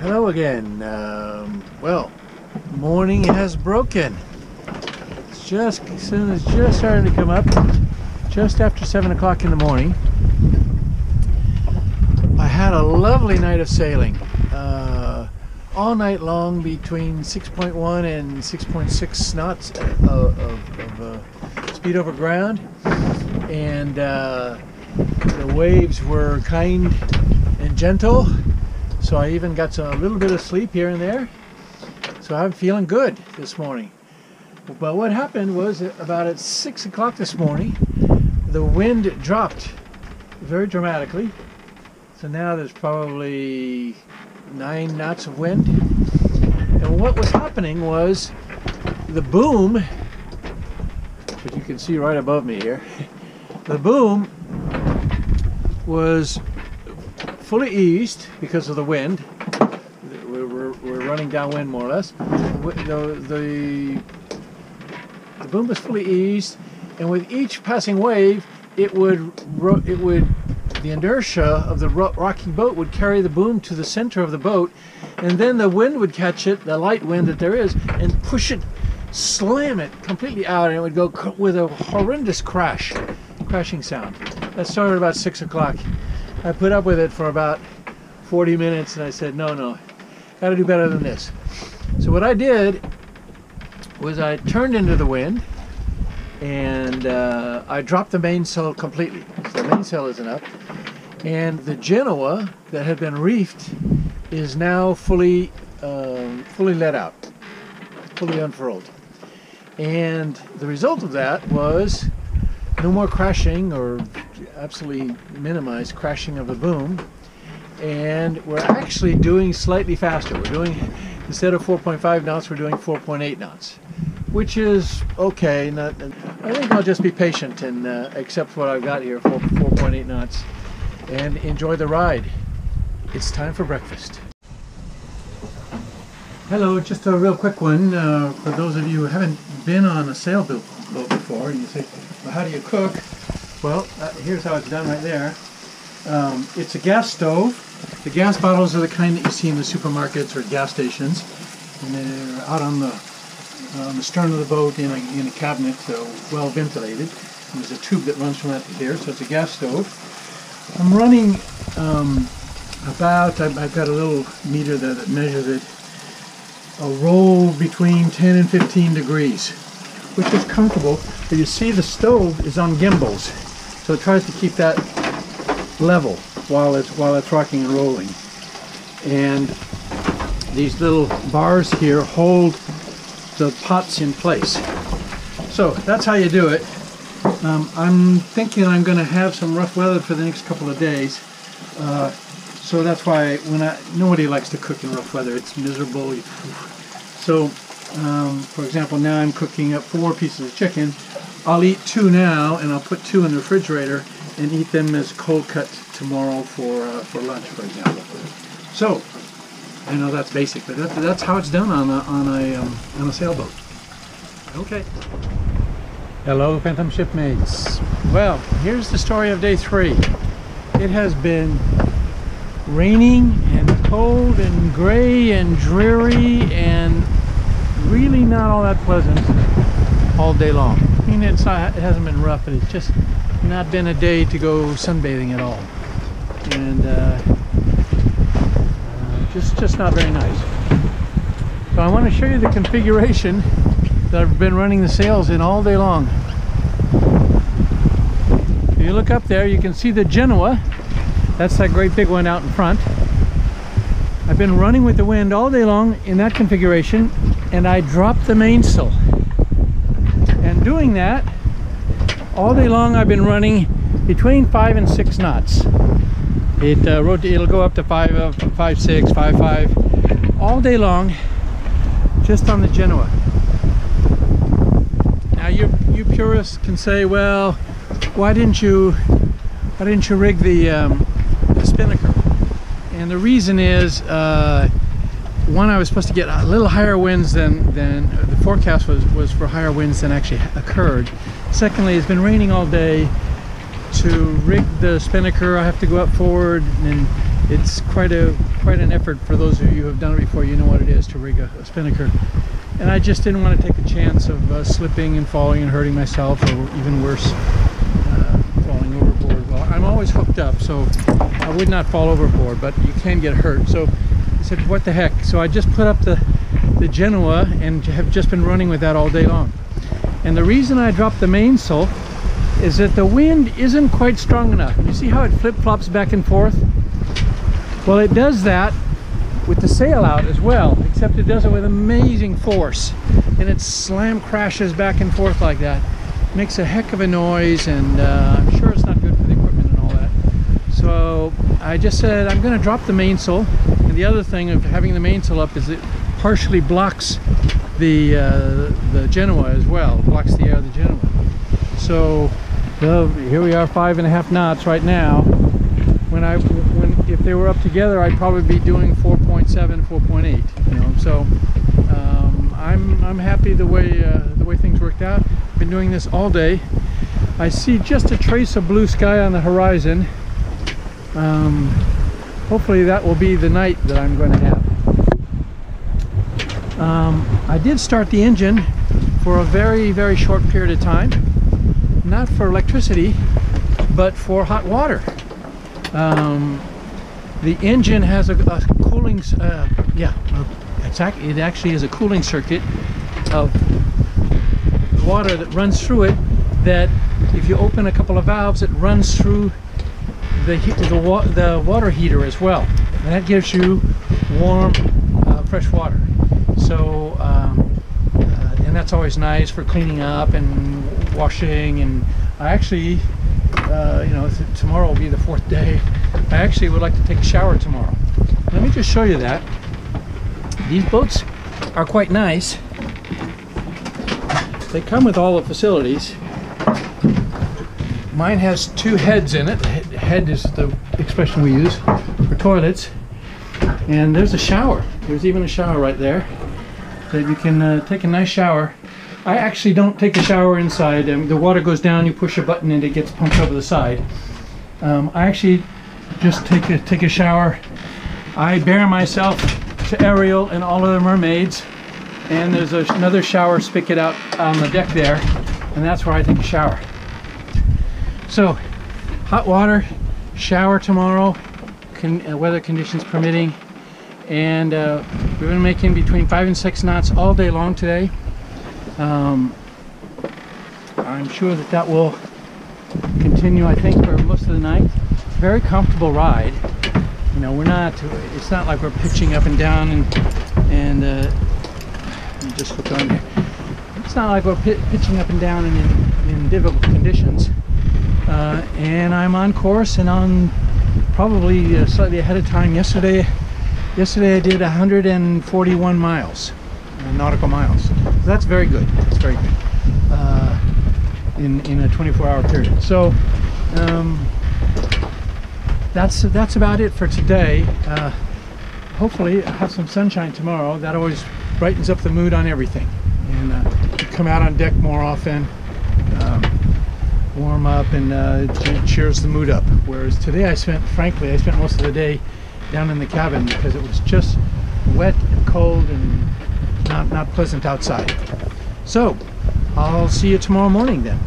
Hello again. Um, well, morning has broken. It's just soon it's just starting to come up, just after seven o'clock in the morning. I had a lovely night of sailing, uh, all night long between 6.1 and 6.6 knots of, of, of uh, speed over ground, and uh, the waves were kind and gentle so I even got a little bit of sleep here and there. So I'm feeling good this morning. But what happened was about at 6 o'clock this morning, the wind dropped very dramatically. So now there's probably 9 knots of wind. And what was happening was the boom, which you can see right above me here, the boom was fully eased because of the wind. We're, we're, we're running downwind more or less. The, the, the boom was fully eased, and with each passing wave, it would it would the inertia of the rocking boat would carry the boom to the center of the boat, and then the wind would catch it, the light wind that there is, and push it, slam it completely out, and it would go with a horrendous crash, crashing sound. That started about six o'clock. I put up with it for about 40 minutes and I said, no, no, got to do better than this. So what I did was I turned into the wind and uh, I dropped the mainsail completely. So the mainsail isn't up. And the Genoa that had been reefed is now fully, um, fully let out, fully unfurled. And the result of that was no more crashing or absolutely minimize crashing of the boom. And we're actually doing slightly faster. We're doing, instead of 4.5 knots, we're doing 4.8 knots, which is okay. Not, I think I'll just be patient and uh, accept what I've got here, 4, 4.8 knots, and enjoy the ride. It's time for breakfast. Hello, just a real quick one uh, for those of you who haven't been on a sailboat before, and you say, well, how do you cook? Well, uh, here's how it's done right there. Um, it's a gas stove. The gas bottles are the kind that you see in the supermarkets or gas stations, and they're out on the on the stern of the boat in a, in a cabinet, so well ventilated. And there's a tube that runs from that to here, so it's a gas stove. I'm running um, about, I've, I've, got a little meter there that measures it, a roll between 10 and 15 degrees, which is comfortable. But you see the stove is on gimbals. So it tries to keep that level while it's while it's rocking and rolling. And these little bars here hold the pots in place. So that's how you do it. Um, I'm thinking I'm going to have some rough weather for the next couple of days. Uh, so that's why when I nobody likes to cook in rough weather. It's miserable. So, um, for example, now I'm cooking up four pieces of chicken. I'll eat two now, and I'll put two in the refrigerator and eat them as cold cut tomorrow for uh, for lunch, for example. So, I know that's basic, but that, that's how it's done on a on a um, on a sailboat. Okay. Hello, Phantom shipmates. Well, here's the story of day three. It has been raining and cold and gray and dreary and really not all that pleasant all day long. I mean, it's not, it hasn't been rough, but it's just not been a day to go sunbathing at all. And uh, uh, just, just not very nice. So I want to show you the configuration that I've been running the sails in all day long. If you look up there, you can see the Genoa. That's that great big one out in front. I've been running with the wind all day long in that configuration and I dropped the mainsail doing that all day long I've been running between five and six knots. It uh, it'll go up to five uh, five six five five all day long just on the Genoa. Now you you purists can say well why didn't you why didn't you rig the, um, the spinnaker? And the reason is uh, one, I was supposed to get a little higher winds than, than the forecast was, was for higher winds than actually occurred. Secondly, it's been raining all day. To rig the spinnaker, I have to go up forward and it's quite a quite an effort for those of you who have done it before. You know what it is to rig a, a spinnaker. And I just didn't want to take a chance of uh, slipping and falling and hurting myself, or even worse, uh, falling overboard. Well, I'm always hooked up, so I would not fall overboard, but you can get hurt. So I said, what the heck? So I just put up the the Genoa and have just been running with that all day long. And the reason I dropped the mainsail is that the wind isn't quite strong enough. You see how it flip-flops back and forth? Well, it does that with the sail out as well, except it does it with amazing force. And it slam crashes back and forth like that. Makes a heck of a noise, and uh, I'm sure it's not good for the equipment and all that. So I just said I'm going to drop the mainsail. The other thing of having the mainsail up is it partially blocks the uh, the Genoa as well, blocks the air of the Genoa. So here we are five and a half knots right now. When I, when if they were up together, I'd probably be doing 4.7, 4.8. You know, so um, I'm I'm happy the way uh, the way things worked out. Been doing this all day. I see just a trace of blue sky on the horizon. Um, hopefully that will be the night that I'm going to have. Um, I did start the engine for a very very short period of time not for electricity, but for hot water. Um, the engine has a, a cooling, uh, yeah, it actually is a cooling circuit of water that runs through it that if you open a couple of valves, it runs through the, the, wa the water heater as well. And that gives you warm, uh, fresh water. So, um, uh, and that's always nice for cleaning up and washing. And I actually uh, you know tomorrow will be the fourth day. I actually would like to take a shower tomorrow. Let me just show you that. These boats are quite nice. They come with all the facilities mine has two heads in it head is the expression we use for toilets and there's a shower there's even a shower right there that you can uh, take a nice shower I actually don't take a shower inside. Um, the water goes down, you push a button and it gets pumped over the side. Um, I actually just take a, take a shower. I bare myself to Ariel and all of the mermaids and there's a, another shower spigot out on the deck there and that's where I take a shower. So hot water, shower tomorrow, con uh, weather conditions permitting and uh, to make in between five and six knots all day long today. Um, I'm sure that that will continue, I think, for most of the night. Very comfortable ride. You know, we're not, it's not like we're pitching up and down and, and uh, just hook on here. It's not like we're pitching up and down and in, in difficult conditions. Uh, and I'm on course and on probably uh, slightly ahead of time. Yesterday, yesterday I did 141 miles, uh, nautical miles that's very good. That's very good uh, in in a 24-hour period. So um, that's that's about it for today. Uh, hopefully, I'll have some sunshine tomorrow. That always brightens up the mood on everything. And uh, come out on deck more often, warm up, and uh, cheers the mood up. Whereas today, I spent, frankly, I spent most of the day down in the cabin because it was just wet and cold and not, not pleasant outside. So, I'll see you tomorrow morning then.